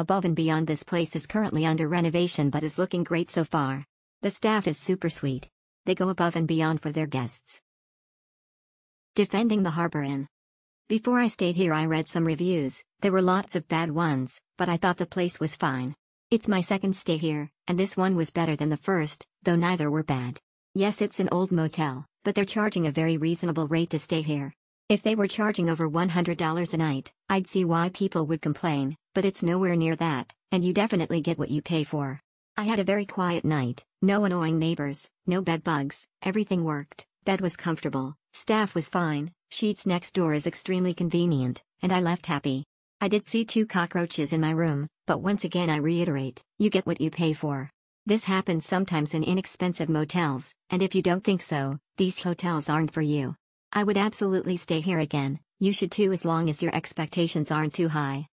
Above and beyond this place is currently under renovation but is looking great so far. The staff is super sweet. They go above and beyond for their guests. Defending the Harbor Inn. Before I stayed here I read some reviews, there were lots of bad ones, but I thought the place was fine. It's my second stay here, and this one was better than the first, though neither were bad. Yes it's an old motel, but they're charging a very reasonable rate to stay here. If they were charging over $100 a night, I'd see why people would complain, but it's nowhere near that, and you definitely get what you pay for. I had a very quiet night, no annoying neighbors, no bed bugs, everything worked, bed was comfortable, staff was fine, Sheetz next door is extremely convenient, and I left happy. I did see two cockroaches in my room, but once again I reiterate, you get what you pay for. This happens sometimes in inexpensive motels, and if you don't think so, these hotels aren't for you. I would absolutely stay here again, you should too as long as your expectations aren't too high.